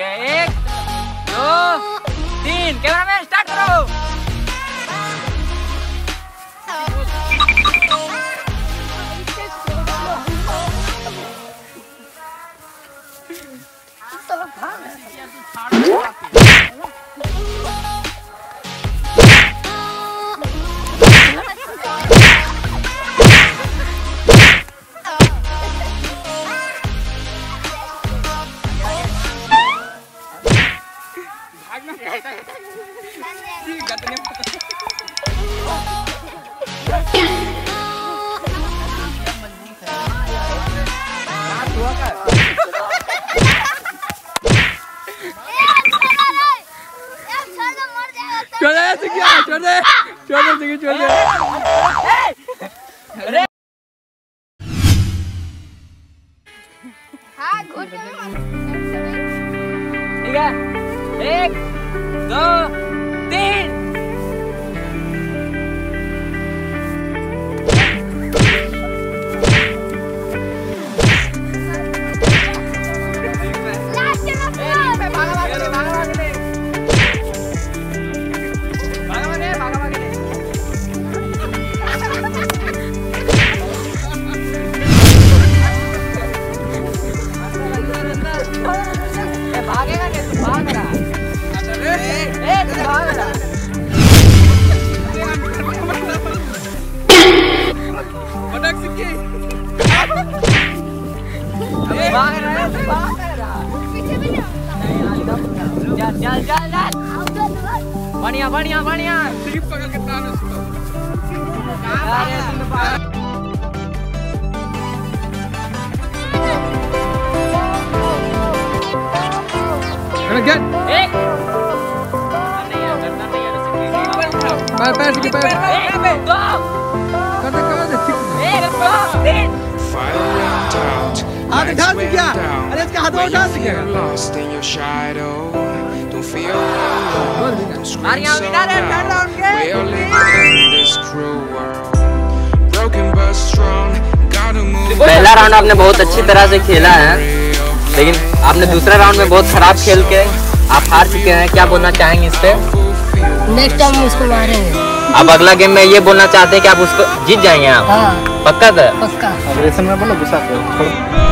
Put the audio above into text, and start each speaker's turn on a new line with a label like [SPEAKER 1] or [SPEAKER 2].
[SPEAKER 1] है एक दो तीन कैमरा मैन स्टार्ट करो
[SPEAKER 2] छोड़ दे सिकिया छोड़ दे छोड़ दे सिकिया छोड़ दे
[SPEAKER 1] ठीक है? एक दो बढ़िया बढ़िया बढ़िया भाग-
[SPEAKER 2] अरे गेट
[SPEAKER 1] बैठ
[SPEAKER 2] बैठ के बैठ कटा
[SPEAKER 1] कटा दे
[SPEAKER 2] मेरे पास दिन
[SPEAKER 1] फाइनल डाउट आगे
[SPEAKER 2] डाल दे क्या अरे इसका हाथ
[SPEAKER 3] और डाल दे क्या lost in your shadow do feel
[SPEAKER 4] पहला राउंड आपने बहुत अच्छी तरह से खेला है। लेकिन आपने दूसरा राउंड में बहुत खराब खेल के आप हार चुके हैं। क्या बोलना चाहेंगे इस पर
[SPEAKER 5] नेक्स्ट टाइम हम उसको मारेंगे।
[SPEAKER 4] अब अगला गेम में ये बोलना चाहते हैं कि आप उसको जीत जाएँगे आप।
[SPEAKER 5] हाँ।
[SPEAKER 4] पक्का था?
[SPEAKER 5] पक्का।
[SPEAKER 2] में बोलो गुस्सा करो।